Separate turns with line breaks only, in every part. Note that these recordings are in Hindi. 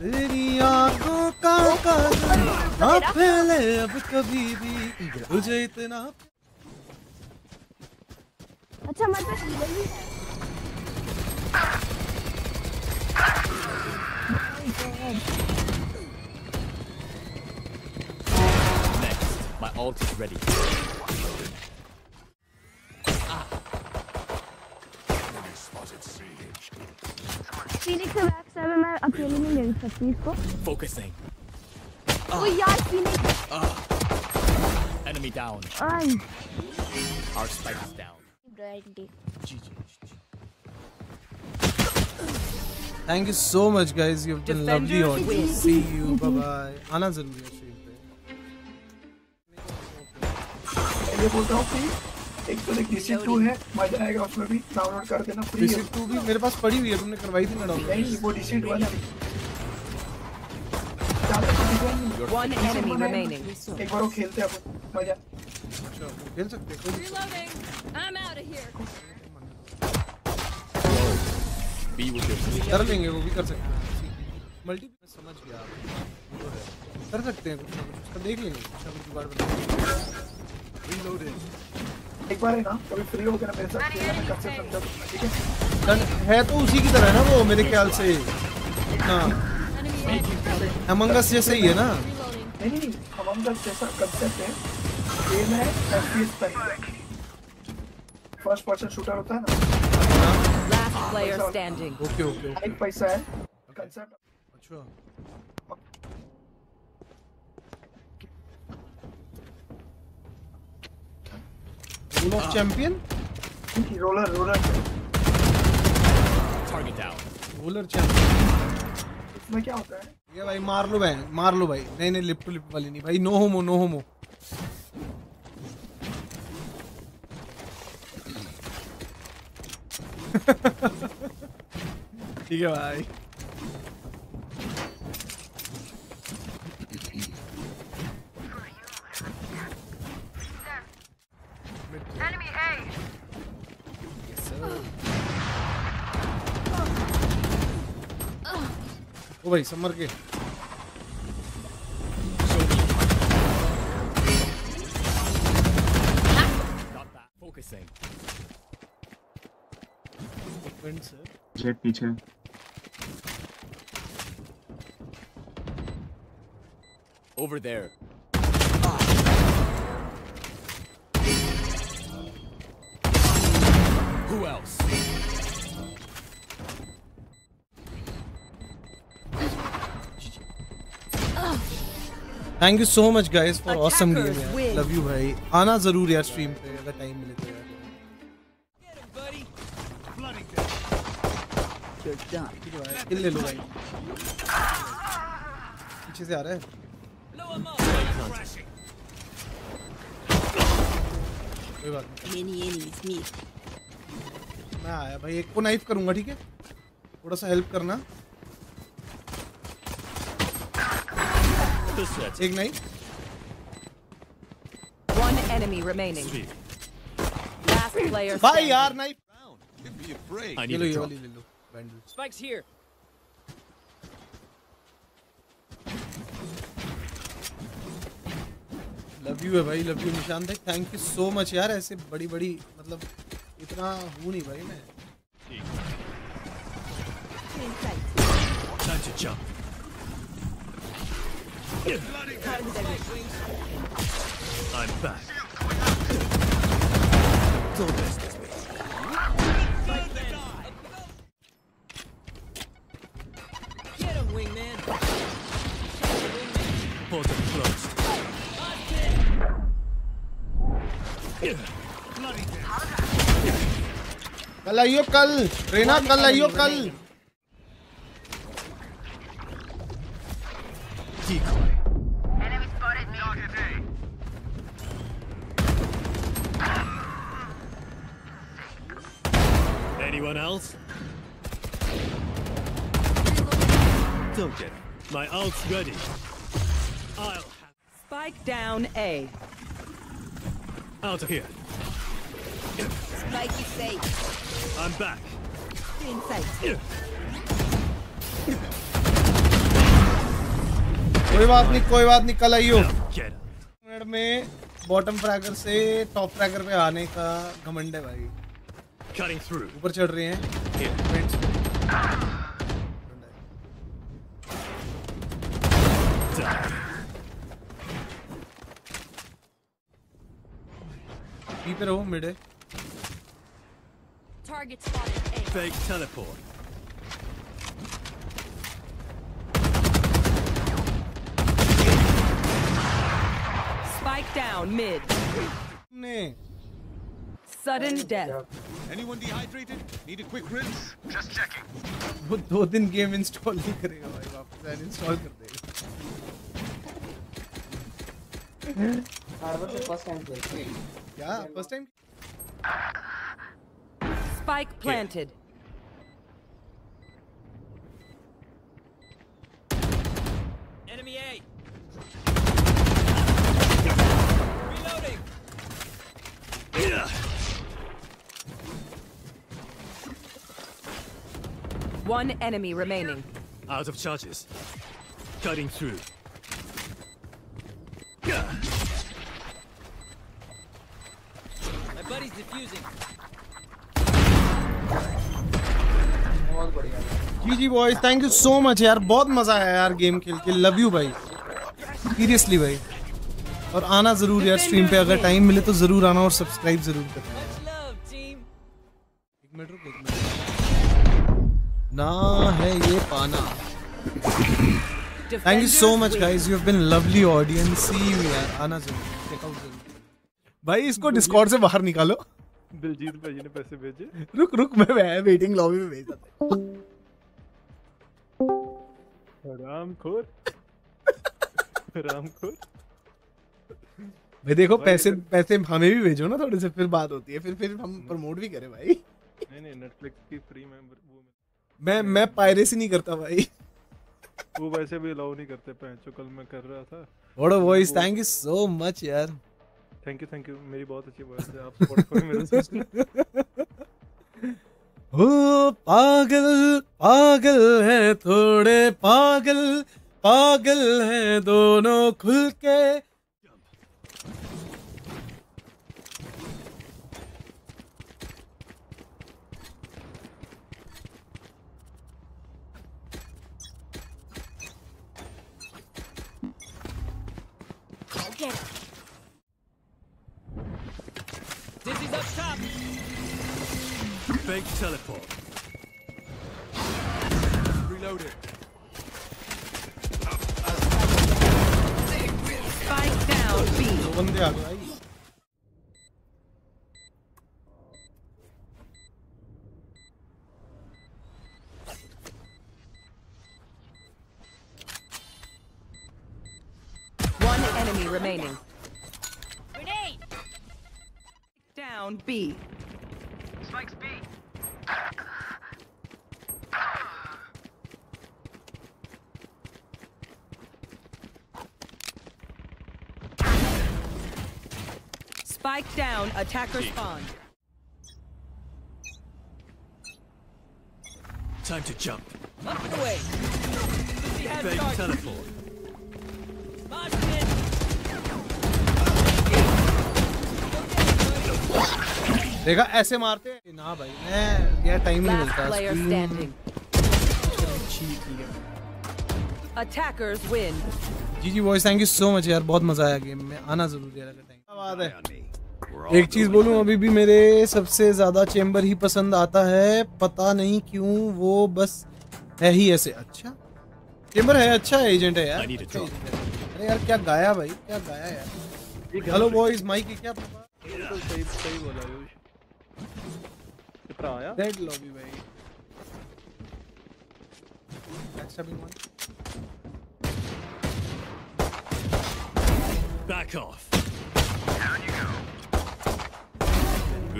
तेरी आंखों का काजल ना फैले अब कभी भी तुझे इतना
अच्छा हमारे पास हीलर भी है
Next. My ult is ready.
Phoenix से बैक से मैं अकेले नहीं ले सकती इसको
Focusing.
ओ यार Phoenix
Enemy down.
I
Our spike is down.
Brightly
thank you so much guys you have done lovely all see you bye bye आना जरूरी है स्ट्रीम पे
ये बोलता हूँ कि एक तो एक डीसी टू है मज़ा आएगा उसमें भी डाउनलोड कर देना फ्री
डीसी 2 भी मेरे पास पड़ी हुई है तुमने करवाई थी ना डाउनलोड
नहीं वो डीसी टू है ना तो नहीं।
One enemy remaining.
एक बार वो खेलते हैं अपन मज़ा।
अच्छा खेल सकते हैं
Reloading. I'm out of here.
Be with
कर लेंगे वो भी कर सकते हैं। मल्टी समझ गया। है। कर सकते हैं कुछ ना कुछ देख लेंगे। कुछ जुगाड़ बना
एक बार है ना कभी फ्री हो मेरे साथ खेलना मैं कब समझा ठीक है?
है तो उसी की तरह ना वो मेरे ख्याल से। हाँ। अमंगस जैसे ही है ना।
नहीं नहीं नहीं जैसा कंसेप्ट है। गेम है एफपीएस पर फ़र्स्ट पर्सन शूटर होता है ना।
player standing.
Okay okay okay
एक पैसा है। कंसेप्ट
अच्छा। Rule of champion
roller roller
target down.
Roller champion
इसमें क्या होता है?
ये भाई मार लो भाई मार लो भाई। नहीं नहीं लिप टू लिप वाली नहीं। भाई नो होमो नो होमो ठीक है भाई। भाई समर के
Got that. Focusing.
Friend sir
Jett पीछे
Over there. Who else?
Thank you so much guys for awesome
game
यार लव यू भाई आना ज़रूर यार स्ट्रीम पे अगर टाइम मिले तो यार है किल ले लो भाई पीछे से आ रहा है कोई बात नहीं. मैं आया भाई एक को नाइफ करूँगा ठीक है थोड़ा सा हेल्प करना
This shit.
एक knife
One enemy remaining. Last player
भाई
standing.
यार नाइफ
I
ले
need
लो
a
ये
drop.
वाली ले लो बैंडल
Spike's here.
लव यू है भाई लव यू निशान देख थैंक यू सो मच यार ऐसे बड़ी बड़ी मतलब इतना हूँ नहीं भाई मैं
Time to jump. I'm back. Don't mess this with.
Get him, wingman.
Portal closed.
कल आइयो कल रेना
One
कल आइयो
enemy
कल
Anyone else? Don't get it. My ult's ready. I'll have
Spike down A.
out of here.
Spike is safe.
I'm back.
In sight.
कोई बात नहीं कोई बात नहीं कल आइयो मिनट में बॉटम फ्रैगर से टॉप फ्रैगर पे आने का घमंड है भाई
Cutting through.
ऊपर चढ़ रहे हैं
Here.
Friends पे।
Done.
बी पे रहो मिड है
Target spotted. A.
Fake teleport.
Spike down mid.
ने
Sudden death.
Anyone dehydrated? Need a quick rinse? Just checking.
वो दो दिन गेम इंस्टॉल नहीं करेगा भाई वापस अनइंस्टॉल कर देगा
हार्बर से फर्स्ट टाइम खेलते हैं
क्या first time
Spike planted.
Enemy
One enemy remaining.
Out of charges. Cutting through.
My buddy's defusing.
बहुत बढ़िया
जी जी boys thank you so much यार बहुत मज़ा आया यार गेम खेल के लव यू भाई सीरियसली भाई और आना ज़रूर यार स्ट्रीम पे अगर टाइम मिले तो ज़रूर आना और सब्सक्राइब ज़रूर करना ना है ये पाना। Thank
you
so
much.
Guys you have been lovely audience see you यार। आना ज़रूर। ज़रूर। भाई इसको डिस्कॉर्ड से बाहर निकालो।
दिलजीत भाई ने पैसे भेजे।
रुक रुक मैं मैं वेटिंग लॉबी में भेज देता
रामखोर रामखोर
भाई देखो पैसे पैसे हमें भी भेजो ना थोड़े से फिर बात होती है। फिर फिर हम प्रमोट भी करें भाई।
नहीं नहीं नेटफ्लिक्स की फ्री मेंबर वो
मैं मैं पायरेसी नहीं करता भाई।
वो वैसे भी अलाउ नहीं करते पैंचो कल मैं कर रहा था।
What a voice thank you so much यार।
थैंक यू थैंक यू मेरी बहुत अच्छी वॉइस है आप सपोर्ट करो मेरे
ओ पागल पागल है थोड़े पागल पागल है दोनों खुल के।
teleport.
Reloaded.
Spike down B.
दो बंदे आ गए भाई
One enemy remaining.
Grenade.
Down B. Spike down, attacker spawn.
Time to jump.
Up and away. Dizzy has
Fake
charge.
teleport.
Mosh pit.
देखा ऐसे मारते हैं ना भाई मैं यार टाइम नहीं
Last
मिलता
player
Screen
standing.
cheat ही है।
Attackers win.
G G voice thank you so much यार बहुत मजा आया गेम में आना जरूर यार अगर टाइम क्या बात है एक चीज़ बोलूँ अभी भी मेरे सबसे ज़्यादा चेम्बर ही पसंद आता है पता नहीं क्यों वो बस है ही ऐसे। अच्छा चेम्बर है अच्छा एजेंट है यार अच्छा है। अरे यार क्या गाया भाई क्या गाया यार। हेलो बॉयज़ माइक है क्या
बिल्कुल सही सही बोला कितना आया?
डेड लॉबी भाई। एक्स्ट्रा भी वन
Back off.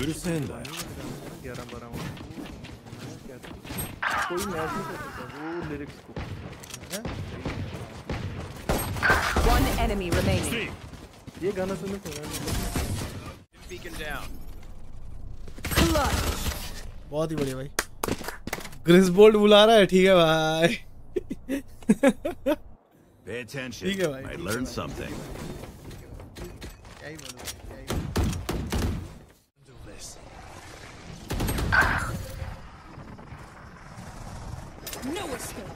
Urusenda.
ग्यारह बारह वो क्या था कोई मैच नहीं कर सकता वो लिरिक्स को
One enemy remaining.
Three.
ये गाना सुनने सुना नहीं
Beacon down.
बहुत ही बढ़िया भाई ग्रिसबोल्ड बुला रहा है ठीक है भाई
Pay attention.
ठीक है भाई,
Might
ठीक है
learn
भाई।
something.
No escape.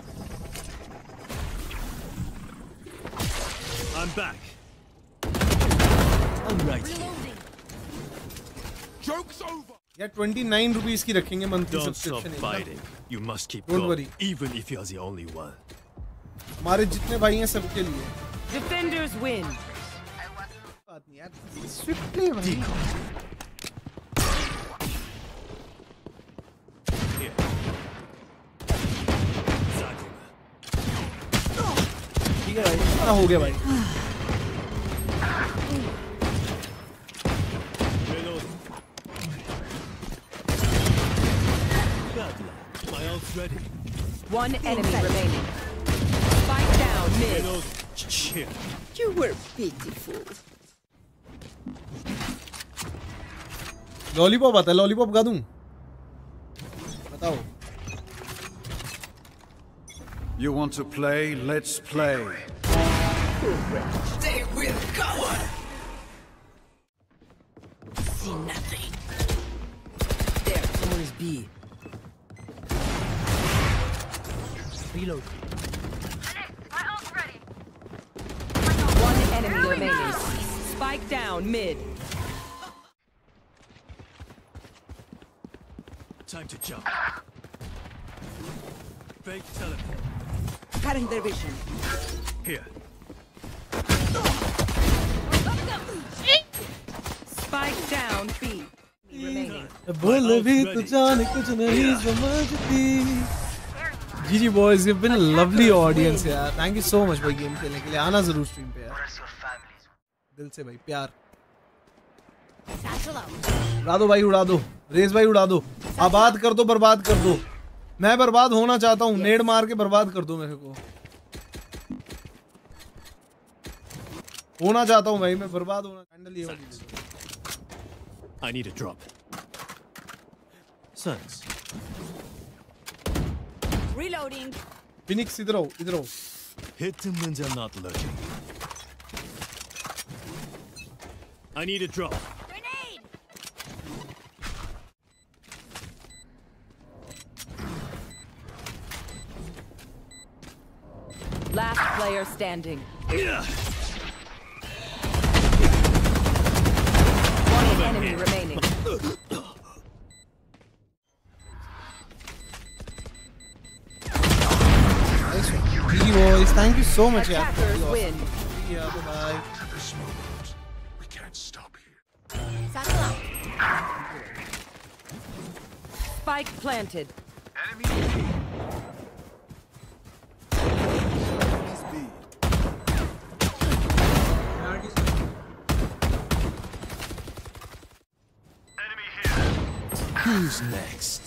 I'm back. I'm right here.
Joke's over.
यार 29 रुपीस की रखेंगे monthly
Don't stop
subscription
fighting. You must keep
Don't
going,
worry.
even if you're the only one.
हमारे जितने भाई हैं सबके लिए
Defenders win.
बात नहीं यार स्विफ्टली भाई ठीक है हो गया भाई.
One enemy remaining. Spike down mid.
You were pitiful.
Lollipop आता है लॉलीपॉप गा दूँ बताओ
You want to play? Let's play.
They will cover. See nothing. There, someone is B. Reload.
One enemy remaining. Spike down mid.
Time to jump. Fake teleport.
Cutting their vision.
Here.
बोल भी तो जान कुछ नहीं समझती। G G boys you been a lovely audience यार थैंक यू सो मच भाई गेम खेलने के लिए। आना ज़रूर स्ट्रीम पे यार दिल से भाई प्यार। उड़ा दो भाई उड़ा दो। रेस भाई उड़ा दो। आबाद कर दो बर्बाद कर दो। मैं बर्बाद होना चाहता हूँ। नेड मार के बर्बाद कर दो मेरे को। होना चाहता हूँ भाई मैं बर्बाद होना हैंडल ये वाली।
I need a drop. Suns.
Reloading.
Phoenix, idro, idro.
Hit him when they're not lurking. I need a drop.
Grenade!
Last player standing.
Yeah. GG boys, thank you so much यार
Attackers win.
Yeah, bye.
This moment, we can't stop here.
Spike planted.
Who's next?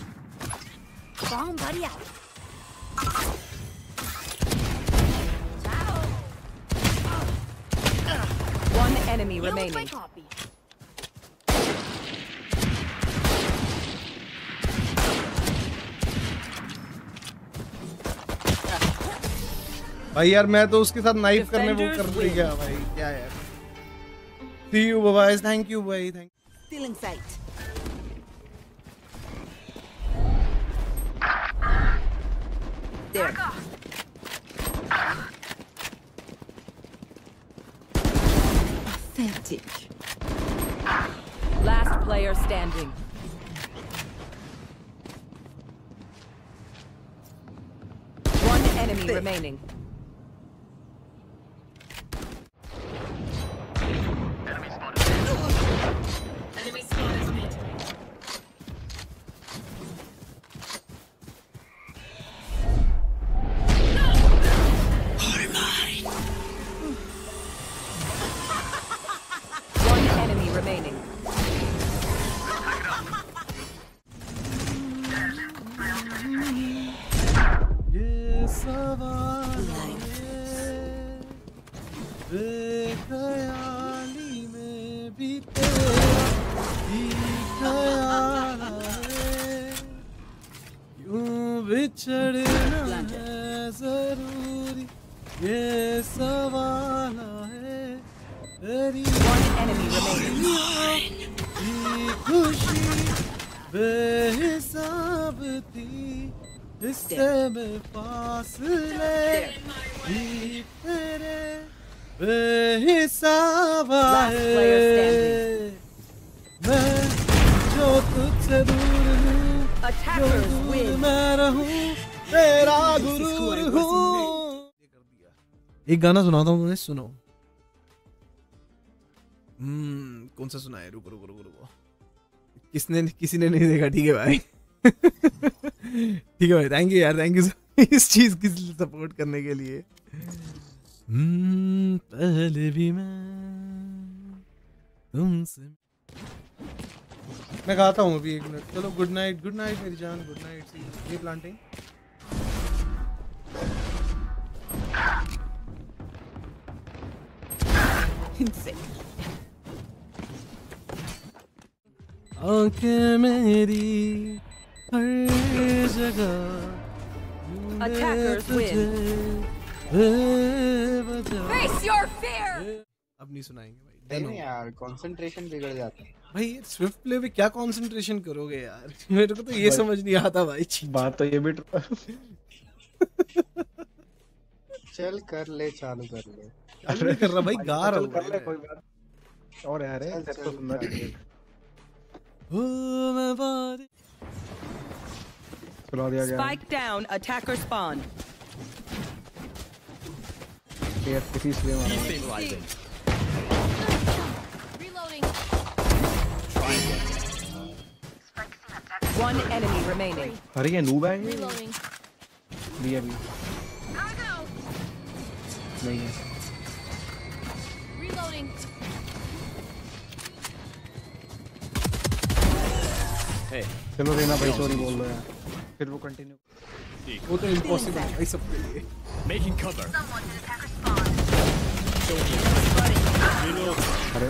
Bomb buddy out. Ciao.
One enemy
my
remaining.
copy.
भाई यार मैं तो उसके साथ नाइफ करने वो कर
win.
गया भाई क्या यार see you bye thank you भाई thank
Still There. Pathetic.
Last player standing. One enemy remaining.
बिछड़ना है ज़रूरी। ये सवाल है तेरी खुशी बेहिसाब थी इससे में फासले भी तेरे बेहिसाब
Last Attackers win.
हूँ एक गाना सुनाता हूँ तुम्हें सुनो। हम्म कौन सा सुना है रुको रुको रुको रुको। किसने किसी ने नहीं देखा? ठीक है भाई ठीक है भाई थैंक यू यार थैंक यू इस चीज़ की सपोर्ट करने के लिए। हम्म पहले भी मैं तुमसे मैं गाता हूँ अभी एक मिनट चलो गुड नाइट गुड नाइट मेरी जान गुड नाइट सी ये प्लांटिंग आँखें मेरी हर जगह
Attackers win. Face your fear.
अब नहीं सुनाएँगे भाई
नहीं। यार कंसंट्रेशन बिगड़ जाता है
भाई स्विफ्ट प्ले पे क्या कंसंट्रेशन करोगे यार? मेरे को तो ये समझ नहीं आता भाई छी।
बात तो ये भी चल कर ले चालू कर ले।
चालू नहीं कर रहा भाई गा रहा
चल
हूँ
कर ले कोई बात और यार है
चल,
तेरे को सुनना चाहिए
ओ मैं बारी
सुना दिया गया।
Spike down. Attacker spawn.
ये किसी इसलिए मारा।
One enemy remaining.
अरे ये नूब है ये भी अभी नहीं है
Hey.
चलो रेना भाई सॉरी बोल दो यार फिर वो कंटिन्यू
वो तो इम्पॉसिबल है भाई सबके लिए।
Making cover.
अरे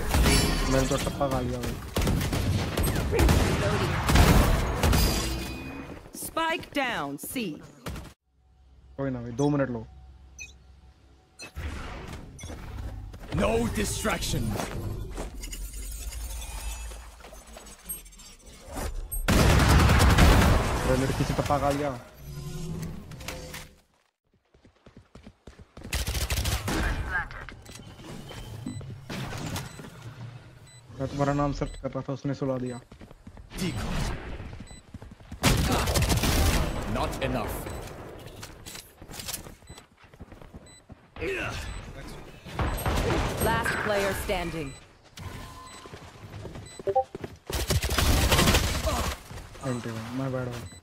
मैंने तो टप्पा खा लिया भाई।
Spike down. C.
कोई ना भाई दो मिनट लो
No distraction.
अरे लड़की से टप्पा खा लिया मैं तुम्हारा नाम सर्च कर रहा था उसने सुला दिया
Decoy. not enough.
Last player standing.
I'm doing
my.